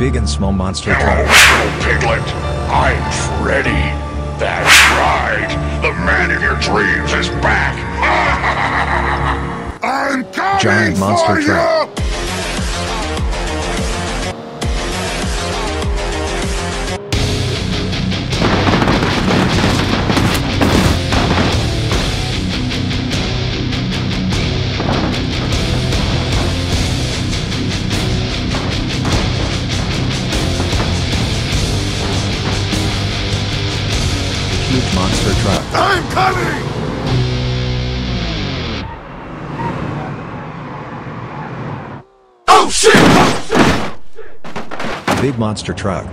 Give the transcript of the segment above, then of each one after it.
Big and small monster truck. Piglet, I'm Freddy. That's right. The man of your dreams is back. I'm coming Giant monster for truck. you. Monster truck. I'm coming. Oh shit! Big monster truck.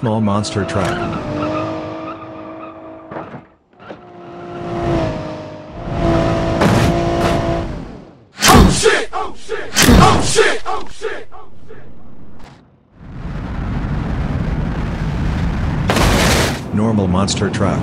Small monster truck. Normal monster truck.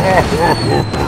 Uh-oh.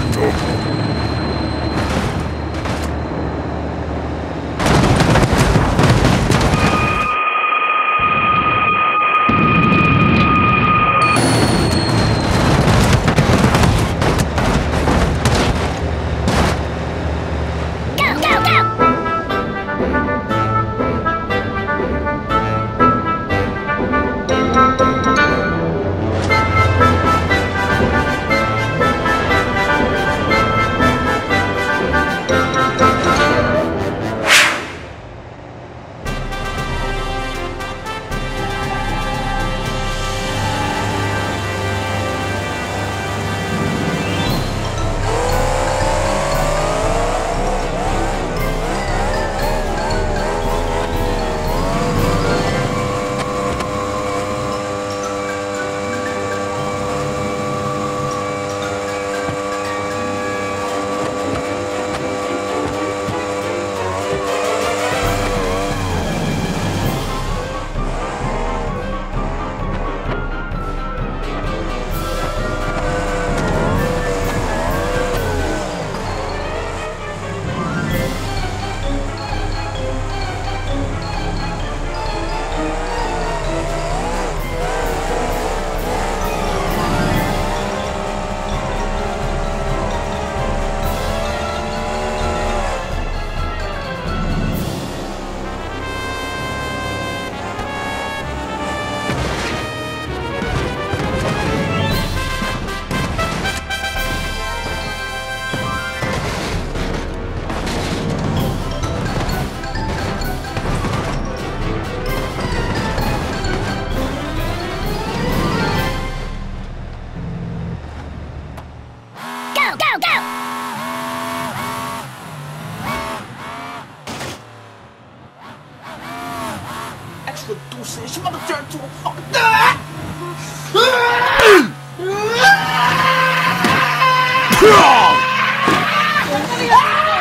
school says your mother to a fucking.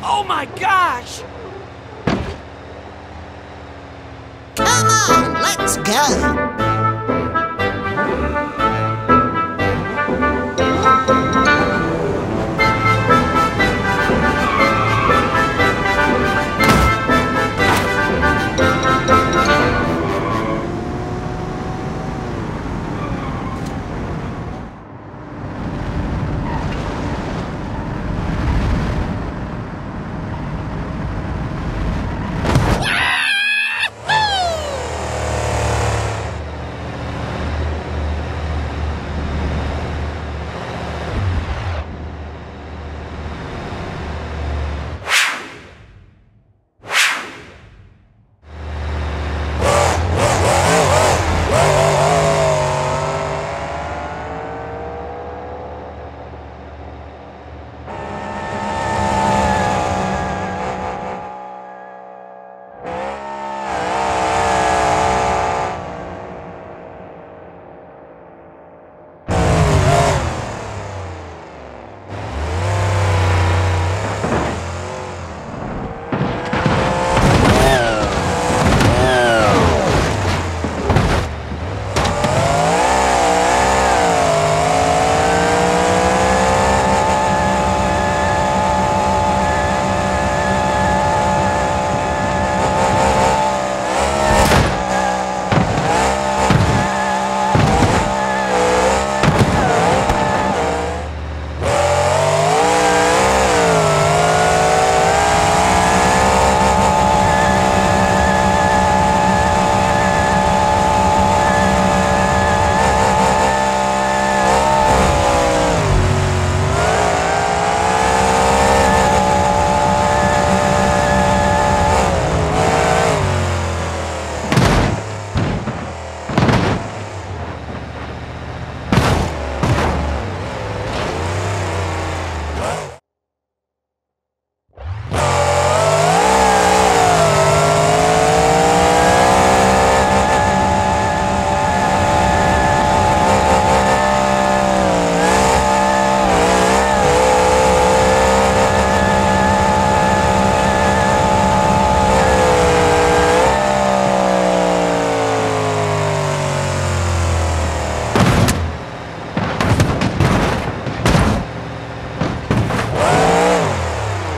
oh my gosh! Come on, let's go!